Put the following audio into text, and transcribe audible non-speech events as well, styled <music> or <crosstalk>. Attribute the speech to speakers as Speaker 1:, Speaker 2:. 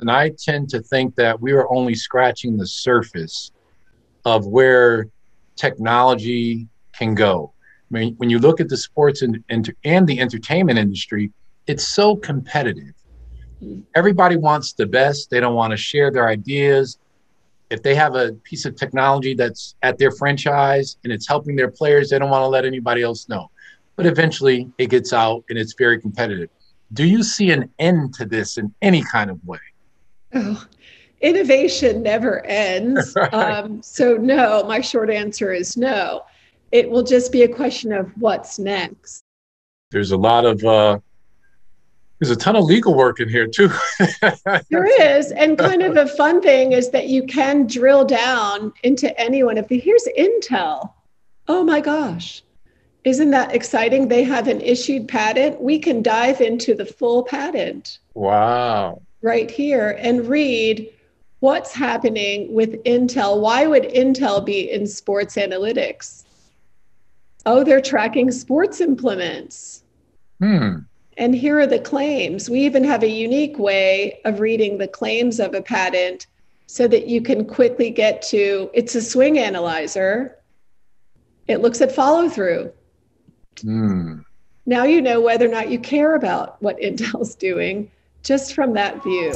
Speaker 1: And I tend to think that we are only scratching the surface of where technology can go. I mean, when you look at the sports and, and, and the entertainment industry, it's so competitive. Everybody wants the best. They don't want to share their ideas. If they have a piece of technology that's at their franchise and it's helping their players, they don't want to let anybody else know. But eventually it gets out and it's very competitive. Do you see an end to this in any kind of way?
Speaker 2: Oh, innovation never ends. <laughs> right. um, so, no, my short answer is no. It will just be a question of what's next.
Speaker 1: There's a lot of, uh, there's a ton of legal work in here too. <laughs>
Speaker 2: there is. And kind of a fun thing is that you can drill down into anyone. If here's Intel, oh my gosh, isn't that exciting? They have an issued patent. We can dive into the full patent.
Speaker 1: Wow.
Speaker 2: Right here and read what's happening with Intel. Why would Intel be in sports analytics? Oh, they're tracking sports implements.
Speaker 1: Hmm.
Speaker 2: And here are the claims. We even have a unique way of reading the claims of a patent so that you can quickly get to it's a swing analyzer. It looks at follow through.
Speaker 1: Mm.
Speaker 2: Now you know whether or not you care about what <laughs> Intel's doing just from that view.